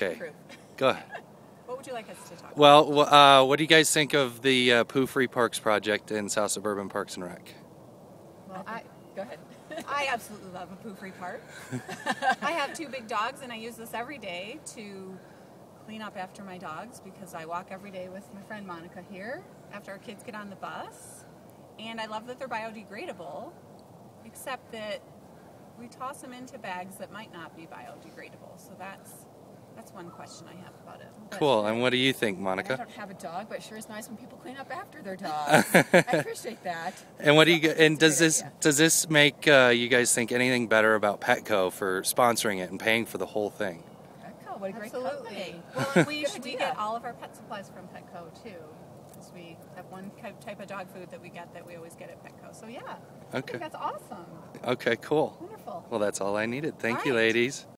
Okay. Proof. Go ahead. What would you like us to talk about? Well, uh, what do you guys think of the uh, Poo Free Parks project in South Suburban Parks and Rec? Well, I, Go ahead. I absolutely love a poo-free park. I have two big dogs, and I use this every day to clean up after my dogs because I walk every day with my friend Monica here after our kids get on the bus. And I love that they're biodegradable, except that we toss them into bags that might not be biodegradable. So that's that's one question I have about it. Cool. And what do you think, Monica? I Monica? don't have a dog, but it sure is nice when people clean up after their dogs. I appreciate that. And what do you? So, And does this idea. does this make uh, you guys think anything better about Petco for sponsoring it and paying for the whole thing? Petco, what a great Absolutely. company. Well, we, Good we get all of our pet supplies from Petco too. Because we have one type of dog food that we get that we always get at Petco. So yeah, I Okay. think that's awesome. Okay. Cool. Wonderful. Well, that's all I needed. Thank All you, right. ladies.